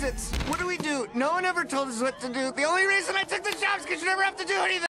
What do we do? No one ever told us what to do. The only reason I took the job is because you never have to do anything.